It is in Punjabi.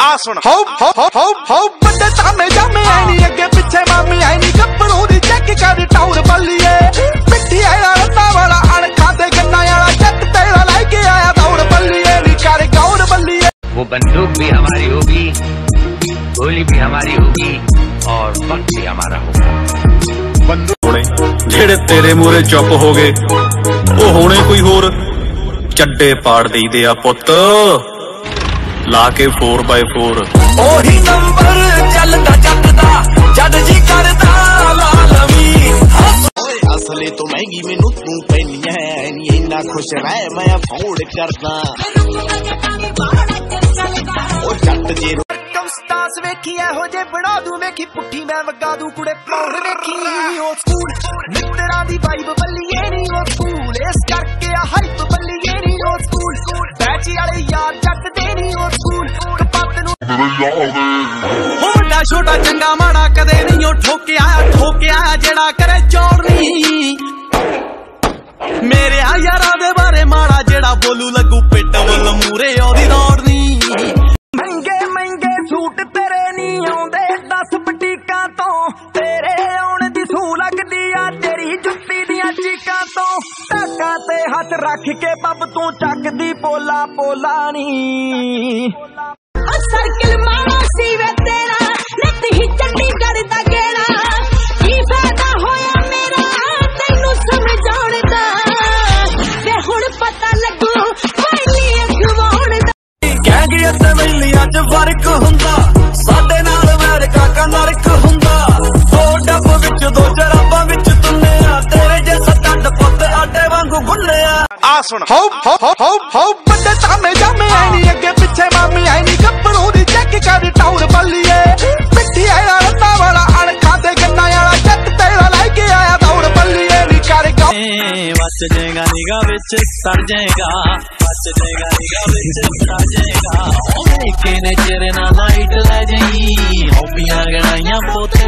ਆ ਸੁਣ ਹੋ ਹੋ ਹੋ ਹੋ ਹੋ ਵੱਡੇ ਤਾਮੇ ਜਾਮੇ ਐ ਨਹੀਂ ਅੱਗੇ ਪਿੱਛੇ ਮਾਮੀ ਐ ਨਹੀਂ ਗੱਭਰੂ ਦੀ ਚੈੱਕ ਕਰ ਟਾਉਰ ਬੱਲੀਏ ਪਿੱਠੀ ਆਇਆ ਰੱਤਾ ਵਾਲਾ ਅਣਖਾਂ ਦੇ ਗੰਨਾ ਵਾਲਾ ਜੱਟ ਤੇਰਾ ਲੈ ਕੇ ਆਇਆ ਦੌੜ ਬੱਲੀਏ ਨੀ ਕਰ ਗੌਰ ਬੱਲੀਏ वो बंदूक भी हमारी होगी गोली भी हमारी होगी और वक्त भी हमारा होगा ਹੋਣੇ ਜਿਹੜੇ ਤੇਰੇ ਮੂਰੇ ਚੁੱਪ ਹੋ ਗਏ ਉਹ ਹੋਣੇ ਕੋਈ ਹੋਰ ਚੱਡੇ ਪਾੜ ਦੇਈਦੇ ਆ ਪੁੱਤ ਲਾ ਕੇ 4x4 ਉਹੀ ਨੰਬਰ ਚੱਲਦਾ ਜੱਟ ਦਾ ਜੱਟ ਜੀ ਕਰਦਾ ਲਾ ਲਵੀ ਓਏ ਅਸਲੇ ਤੋਂ ਮਹਿੰਗੀ ਮੈਨੂੰ ਤੂੰ ਪੈਣੀ ਐ ਨੀ ਇੰਨਾ ਖੁਸ਼ ਰਹਿ ਮੈਂ ਫੋੜ ਕਰਦਾ। ਓ ਜੱਟ ਜੇ ਕਮਸਤਾਸ ਵੇਖੀ ਇਹੋ ਜੇ ਬਣਾ ਦੂੰ ਵੇਖੀ ਪੁੱਠੀ ਮੈਂ ਵਗਾ ਦੂੰ ਕੁੜੇ ਪੌੜ ਵੇਖੀ ਉਹ ਸਕੂਲ ਮਿੱਤਰਾਂ ਦੀ ਵਾਈਬ ਬੱਲੀਏ। ਨੂੰ ਉਹ ਵੱਡਾ ਛੋਟਾ ਚੰਗਾ, ਮਾੜਾ ਕਦੇ ਨਹੀਂ, ਉਹ ਠੋਕਿਆ ਠੋਕਿਆ ਜਿਹੜਾ ਕਰੇ ਚੋਰ ਮੇਰੇ ਆ ਯਾਰਾਂ ਦੇ ਬਾਰੇ ਮਾੜਾ ਜਿਹੜਾ ਬੋਲੂ ਲੱਗੂ ਪਿੱਟ ਵੱਲ ਮੂਰੇ, ਉਹਦੀ ਦੌੜ ਨਹੀਂ। ਮਹਿੰਗੇ ਮਹਿੰਗੇ ਸੂਟ ਤੇਰੇ ਨਹੀਂ ਆਉਂਦੇ 10 ਬਟੀਕਾਂ ਤੋਂ। ਤੇਰੇ ਆਉਣ ਦੀ ਸੂ ਲੱਗਦੀ ਆ ਤੇਰੀ ਜੁੱਤੀ ਦੀਆਂ ਚੀਕਾਂ ਤੋਂ। ਟਾਕਾਂ ਤੇ ਹੱਥ ਰੱਖ ਕੇ ਬੱਬ ਤੂੰ ਚੱਕਦੀ, ਪੋਲਾ ਪੋਲਾ ਨਹੀਂ। ਗੈਂਗ ਅਤੇ ਵੈਲੀਆਂ 'ਚ ਫ਼ਰਕ ਹੁੰਦਾ। ਸਾਡੇ ਨਾਲ ਅਮਰੀਕਾ ਕਾ ਨਰਕ ਹੁੰਦਾ। ਦੋ ਡੱਬ ਵਿੱਚ ਦੋ ਜਰਾਬਾਂ ਵਿੱਚ ਤੁੰਨਿਆ। ਤੇਰੇ ਜੇ ਸੱਟਾ ਪੁੱਤ ਆਟੇ ਵਾਂਗੂ ਗੁੰਨਿਆ। ਆ ਸੁਣ। ਹੋ ਹੋ ਹੋ ਹੋ ਹੋ ਵੱਡੇ ਤਾਮੇ ਜਾਮੇ ਐ ਨਹੀਂ ਅੱਗੇ ਪਿੱਛੇ ਮਾਮੀ ਐ ਨਹੀਂ ਗੱਭਰੂ ਦੀ ਚੈੱਕ ਕਰ ਟਾਉਰ ਬੱਲੀਏ। ਪਿੱਠੀ ਆਇਆ ਰੱਤਾ ਵਾਲਾ ਅਣਖਾਂ ਤੇ ਗੰਨਾ ਵਾਲਾ ਜੱਟ ਤੇਰਾ ਲੈ ਕੇ ਆਇਆ ਦੌੜ ਬੱਲੀਏ। ਨੀ ਕਰ ਗਾ ਵਸ ਜਾਏਗਾ ਨਿਗਾ ਵਿੱਚ ਸੜ ਜਾਏਗਾ। ਵਸ ਜਾਏਗਾ ਵਿੱਚ ਸੜ ਜਾਏਗਾ ਉਹ ਕੇ ਨੇ ਨਾਲ ਲਾਈਟ ਲੈ ਜਾਈ? ਹੋਬੀਆਂ ਗਣਾਈਆਂ ਪੋਤੇ